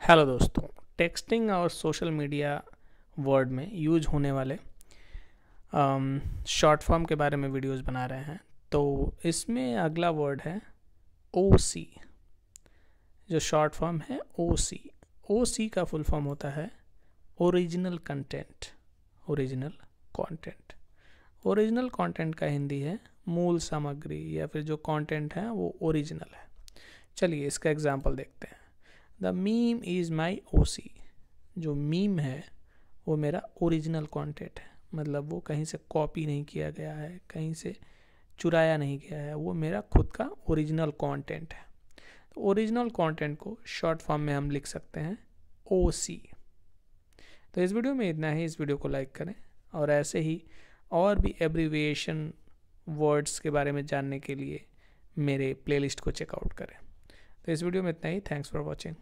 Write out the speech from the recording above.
Hello दोस्तों texting और social media word में यूज़ होने वाले शॉर्ट फॉर्म के बारे में वीडियोस बना रहे हैं। तो इसमें अगला वर्ड है ओ सी जो शॉर्ट फॉर्म है ओ सी ओ सी का फुल फॉर्म होता है original content original content original content का हिंदी है मूल सामग्री, या फिर जो कंटेंट है वो ओरिजिनल है। चलिए इसका एग्जांपल देखते हैं। The meme is my O C जो मीम है, वो मेरा ओरिजिनल कॉन्टेंट है। मतलब वो कहीं से कॉपी नहीं किया गया है, कहीं से चुराया नहीं गया है। वो मेरा खुद का ओरिजिनल कंटेंट है। तो ओरिजिनल को शॉर्ट फॉर्म में हम लिख सकते हैं ओ सी तो इस वीडियो में इतना ही। इस वीडियो को लाइक करें और ऐसे ही और भी एब्रीविएशन वर्ड्स के बारे में जानने के लिए मेरे प्लेलिस्ट को चेकआउट करें। तो इस वीडियो में इतना ही। Thanks for watching.